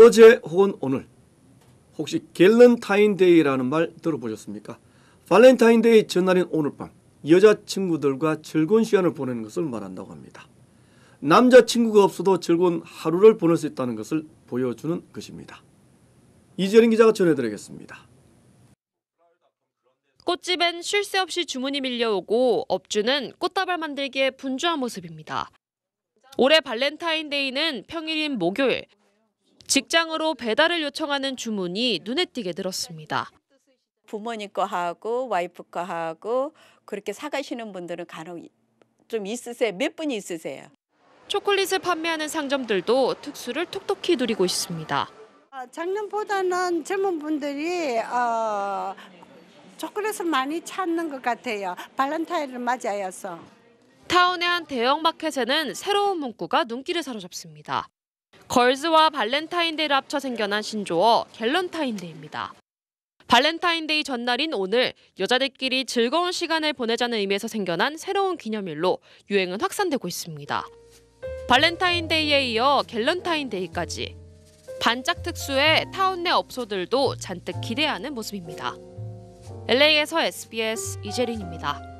어제 혹은 오늘 혹시 갤런타인데이라는 말 들어보셨습니까? 발렌타인데이 전날인 오늘 밤 여자친구들과 즐거운 시간을 보내는 것을 말한다고 합니다. 남자친구가 없어도 즐거운 하루를 보낼 수 있다는 것을 보여주는 것입니다. 이재린 기자가 전해드리겠습니다. 꽃집엔 쉴 새 없이 주문이 밀려오고 업주는 꽃다발 만들기에 분주한 모습입니다. 올해 발렌타인데이는 평일인 목요일. 직장으로 배달을 요청하는 주문이 눈에 띄게 늘었습니다. 부모님 거 하고 와이프 거 하고 그렇게 사가시는 분들은 간혹 좀 있으세요. 몇 분이 있으세요. 초콜릿을 판매하는 상점들도 특수를 톡톡히 누리고 있습니다. 아, 작년보다는 젊은 분들이 어, 초콜릿을 많이 찾는 것 같아요. 발렌타인을 맞아서. 타운의 한 대형 마켓에는 새로운 문구가 눈길을 사로잡습니다. Girls와 발렌타인데이를 합쳐 생겨난 신조어 갤런타인데이입니다. 발렌타인데이 전날인 오늘 여자들끼리 즐거운 시간을 보내자는 의미에서 생겨난 새로운 기념일로 유행은 확산되고 있습니다. 발렌타인데이에 이어 갤런타인데이까지 반짝 특수의 타운 내 업소들도 잔뜩 기대하는 모습입니다. LA에서 SBS 이재린입니다.